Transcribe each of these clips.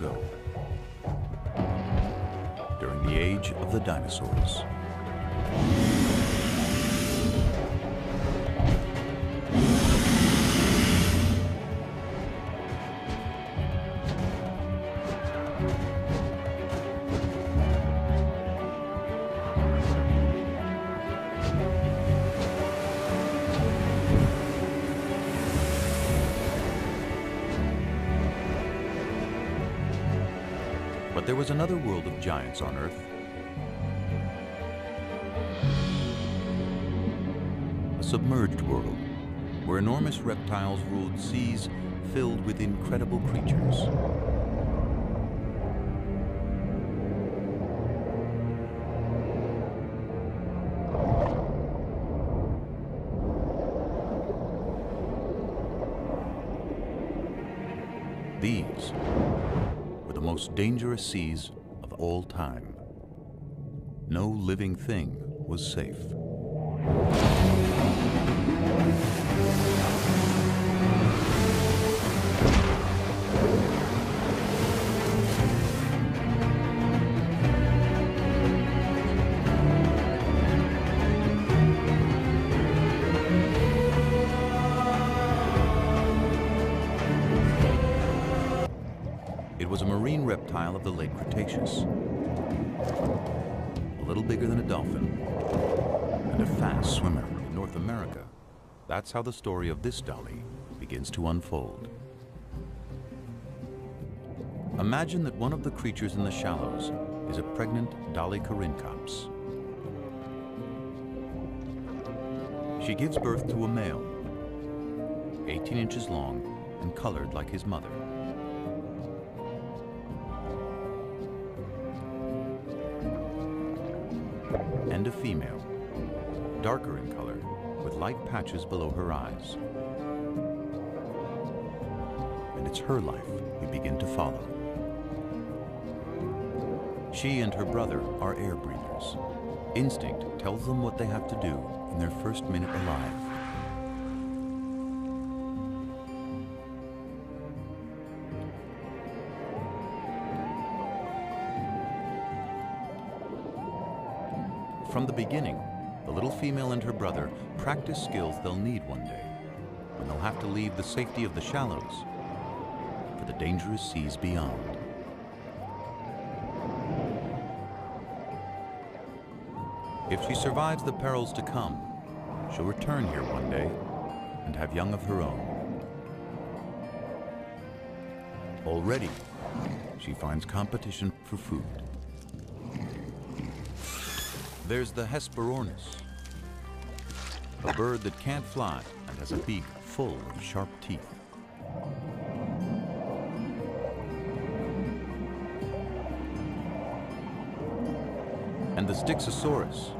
ago, during the age of the dinosaurs. There was another world of giants on Earth. A submerged world, where enormous reptiles ruled seas filled with incredible creatures. Most dangerous seas of all time. No living thing was safe. Was a marine reptile of the late Cretaceous. A little bigger than a dolphin, and a fast swimmer in North America. That's how the story of this dolly begins to unfold. Imagine that one of the creatures in the shallows is a pregnant Dolichorhynchops. She gives birth to a male, 18 inches long and colored like his mother. And a female, darker in color, with light patches below her eyes. And it's her life we begin to follow. She and her brother are air breathers. Instinct tells them what they have to do in their first minute alive. From the beginning, the little female and her brother practice skills they'll need one day when they'll have to leave the safety of the shallows for the dangerous seas beyond. If she survives the perils to come, she'll return here one day and have young of her own. Already, she finds competition for food. There's the Hesperornis, a bird that can't fly and has a beak full of sharp teeth. And the Styxosaurus,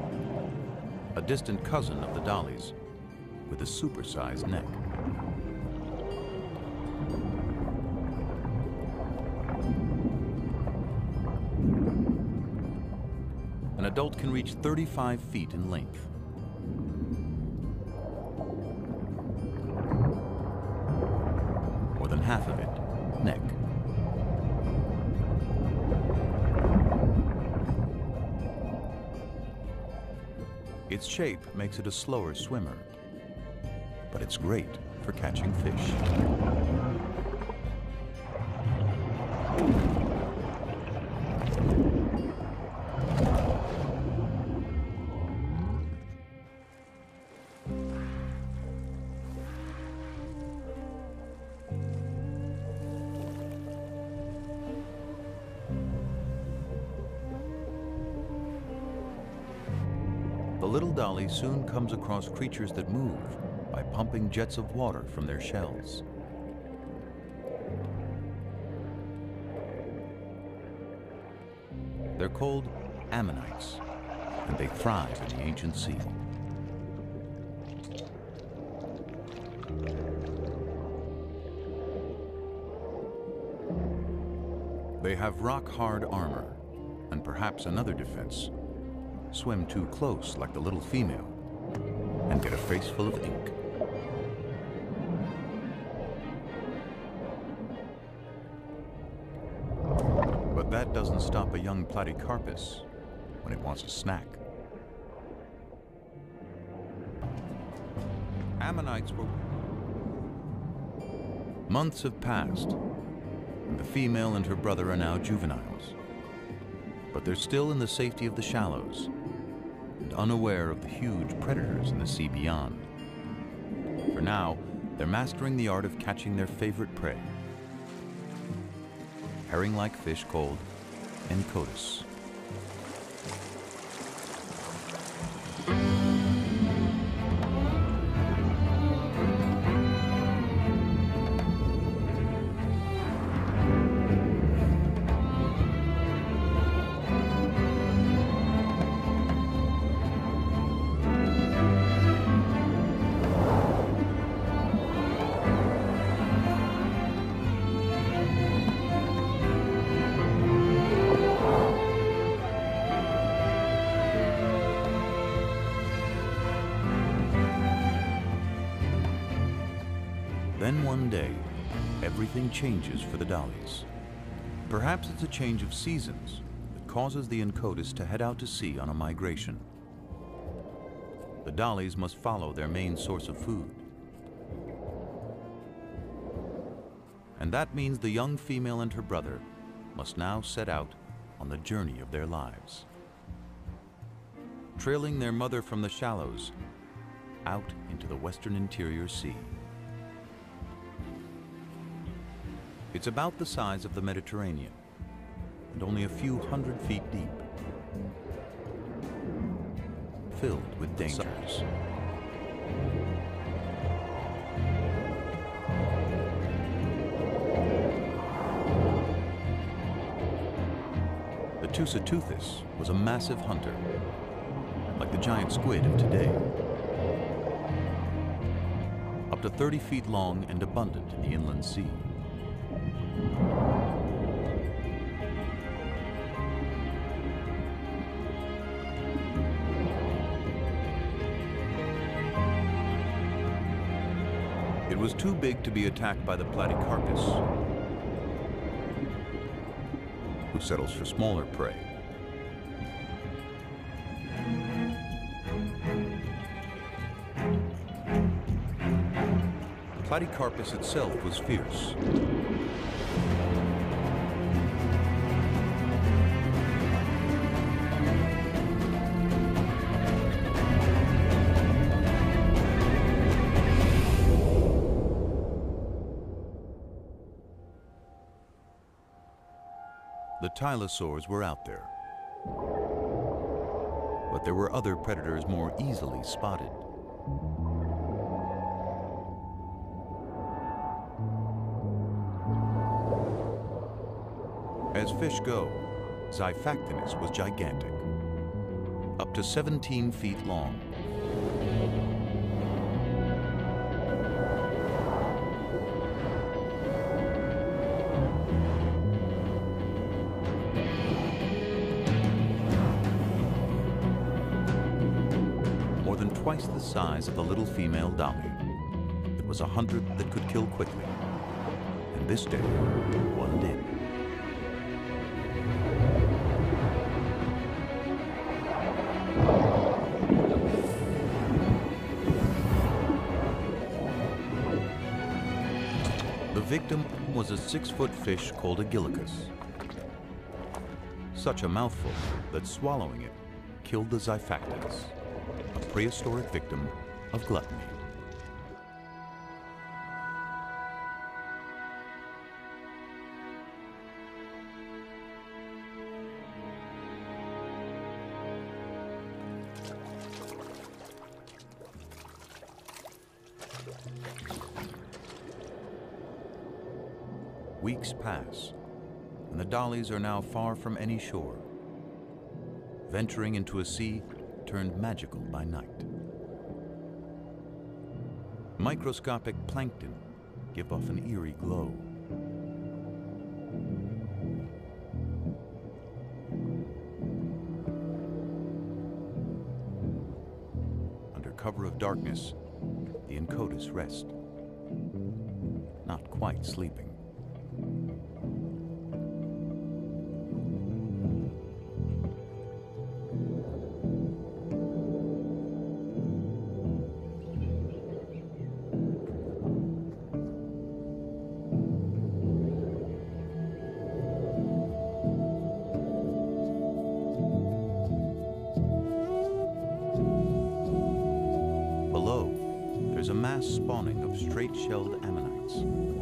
a distant cousin of the dollies, with a supersized neck. An adult can reach 35 feet in length. More than half of it, neck. Its shape makes it a slower swimmer, but it's great for catching fish. The little dolly soon comes across creatures that move by pumping jets of water from their shells. They're called ammonites, and they thrive in the ancient sea. They have rock-hard armor, and perhaps another defense. Swim too close like the little female, and get a face full of ink. But that doesn't stop a young platecarpus when it wants a snack. Ammonites were... Months have passed, and the female and her brother are now juveniles. But they're still in the safety of the shallows unaware of the huge predators in the sea beyond. For now, they're mastering the art of catching their favorite prey, herring-like fish called Enchodus. Then one day, everything changes for the Dollies. Perhaps it's a change of seasons that causes the Enchodus to head out to sea on a migration. The Dollies must follow their main source of food. And that means the young female and her brother must now set out on the journey of their lives. Trailing their mother from the shallows out into the western interior sea. It's about the size of the Mediterranean and only a few hundred feet deep. Filled with dangers. The Tusoteuthis was a massive hunter, like the giant squid of today. Up to 30 feet long and abundant in the inland sea. It was too big to be attacked by the Platecarpus, who settles for smaller prey. Platecarpus itself was fierce. The tylosaurs were out there. But there were other predators more easily spotted. As fish go, Xiphactinus was gigantic, up to 17 feet long. Than twice the size of the little female dolly. It was a hundred that could kill quickly. And this day, one did. The victim was a six-foot fish called a gillicus. Such a mouthful that swallowing it killed the Xiphactinus, a prehistoric victim of gluttony. Weeks pass, and the dollies are now far from any shore, venturing into a sea turned magical by night. Microscopic plankton give off an eerie glow. Under cover of darkness, the Enchodus rest, not quite sleeping. Spawning of straight-shelled ammonites.